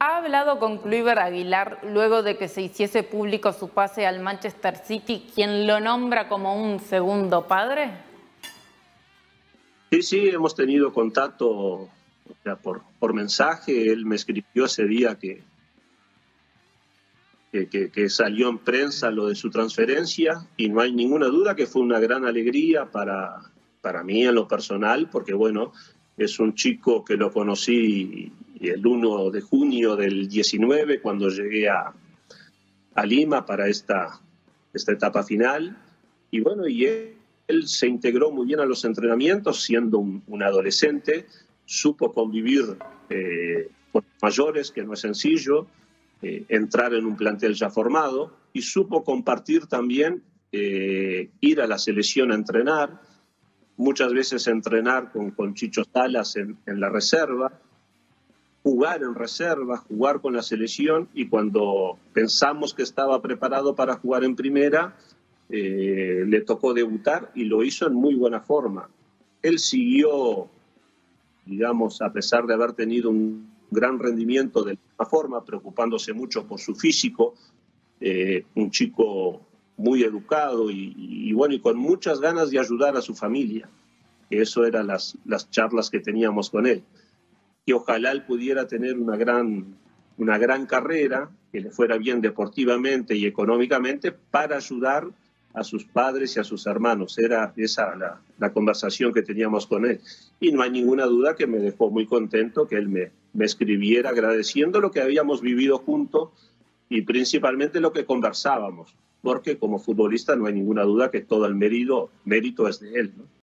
¿Ha hablado con Kluivert Aguilar luego de que se hiciese público su pase al Manchester City, quien lo nombra como un segundo padre? Sí, sí, hemos tenido contacto o sea, por, por mensaje. Él me escribió ese día que, que, que, salió en prensa lo de su transferencia y no hay ninguna duda que fue una gran alegría para, para mí en lo personal, porque bueno, es un chico que lo conocí el 1 de junio del 19, cuando llegué a, a Lima para esta, esta etapa final. Y bueno, y él, se integró muy bien a los entrenamientos, siendo un, adolescente, supo convivir eh, con mayores, que no es sencillo, eh, entrar en un plantel ya formado, y supo compartir también eh, ir a la selección a entrenar, muchas veces entrenar con, con Chicho Salas en la reserva, jugar en reserva, jugar con la selección y cuando pensamos que estaba preparado para jugar en primera, eh, le tocó debutar y lo hizo en muy buena forma. Él siguió, digamos, a pesar de haber tenido un gran rendimiento de la forma, preocupándose mucho por su físico, eh, un chico muy educado y, bueno, y con muchas ganas de ayudar a su familia. Eso eran las, las charlas que teníamos con él que ojalá él pudiera tener una gran, una gran carrera, que le fuera bien deportivamente y económicamente, para ayudar a sus padres y a sus hermanos. Era esa la, la, conversación que teníamos con él. Y no hay ninguna duda que me dejó muy contento que él me, me escribiera agradeciendo lo que habíamos vivido juntos y principalmente lo que conversábamos, porque como futbolista no hay ninguna duda que todo el mérito, mérito es de él. ¿no?